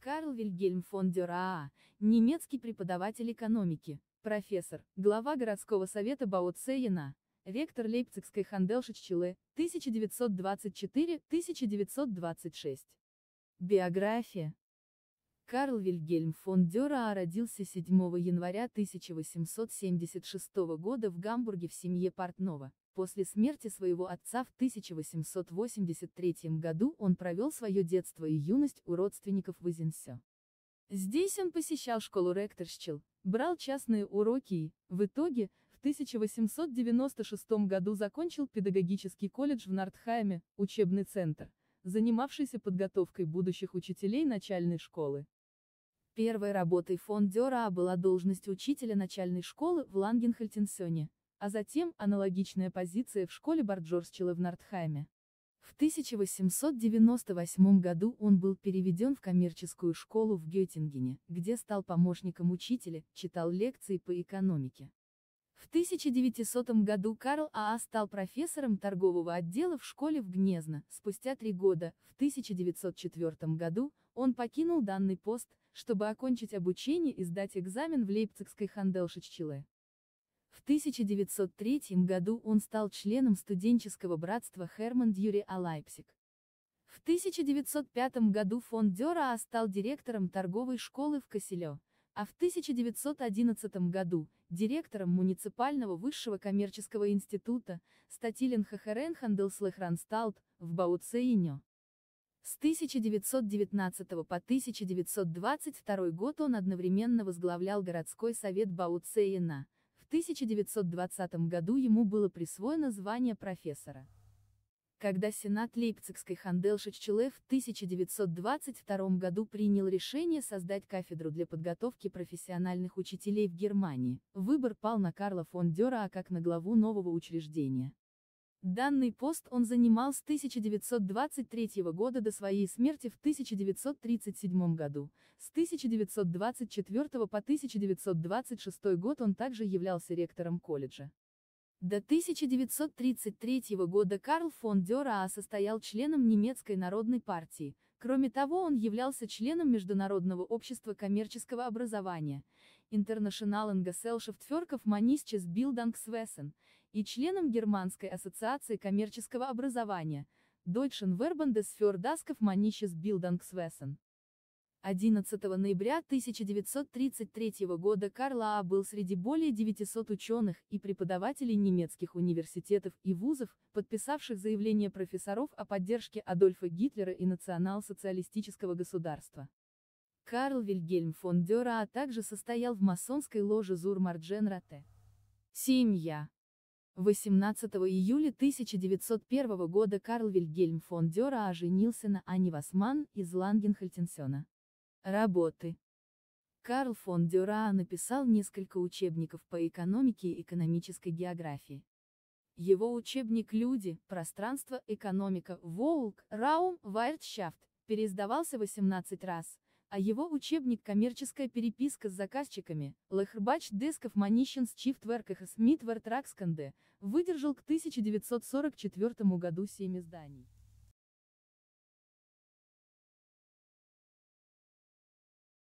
Карл Вильгельм фон дер Аа, немецкий преподаватель экономики, профессор, глава городского совета Бауцейена, ректор Лейпцигской Хандельшиччеле, 1924-1926. Биография. Карл Вильгельм фон дер Аа родился 7 января 1876 года в Гамбурге в семье портного. После смерти своего отца в 1883 году он провел свое детство и юность у родственников в Изенсё. Здесь он посещал школу Ректорсчел, брал частные уроки и, в итоге, в 1896 году закончил педагогический колледж в Нортхайме, учебный центр, занимавшийся подготовкой будущих учителей начальной школы. Первой работой фон Дёра была должность учителя начальной школы в Лангенхальтенсёне, а затем аналогичная позиция в школе Барджорсчела в Нортхайме. В 1898 году он был переведен в коммерческую школу в Геттингене, где стал помощником учителя, читал лекции по экономике. В 1900 году Карл Аа стал профессором торгового отдела в школе в Гнезно. Спустя три года, в 1904 году, он покинул данный пост, чтобы окончить обучение и сдать экзамен в Лейпцигской Handelshochschule. В 1903 году он стал членом студенческого братства Hermunduria Leipzig. В 1905 году фонд Дёра стал директором торговой школы в Касселё, а в 1911 году – директором муниципального высшего коммерческого института Статилен Хахаренханделслехрансталт в Бауцеинё. С 1919 по 1922 год он одновременно возглавлял городской совет Бауцеина – 1920 году ему было присвоено звание профессора. Когда Сенат Лейпцигской Хандельшиччеле в 1922 году принял решение создать кафедру для подготовки профессиональных учителей в Германии, выбор пал на Карла фон Дёра как на главу нового учреждения. Данный пост он занимал с 1923 года до своей смерти в 1937 году. С 1924 по 1926 год он также являлся ректором колледжа. До 1933 года Карл фон Дёра состоял членом немецкой народной партии, кроме того он являлся членом Международного общества коммерческого образования, Für Kaufmannisches Bildungswesen, и членом Германской ассоциации коммерческого образования, Deutschen Verbandes für das Kaufmannisches Bildungswesen. 11 ноября 1933 года Карл Аа был среди более 900 ученых и преподавателей немецких университетов и вузов, подписавших заявление профессоров о поддержке Адольфа Гитлера и национал-социалистического государства. Карл Вильгельм фон Дёра также состоял в масонской ложе Зур Марджен Рате. Семья. 18 июля 1901 года Карл Вильгельм фон Дёра женился на Ани Васман из Лангенхальтенсена. Работы. Карл фон Дюра написал несколько учебников по экономике и экономической географии. Его учебник «Люди, пространство, экономика, Волк, Раум, Вайртшафт» переиздавался 18 раз, а его учебник «Коммерческая переписка с заказчиками» Лехрбач Десков Манищенс Чифтверках и Смитвертраксканде выдержал к 1944 году 7 изданий.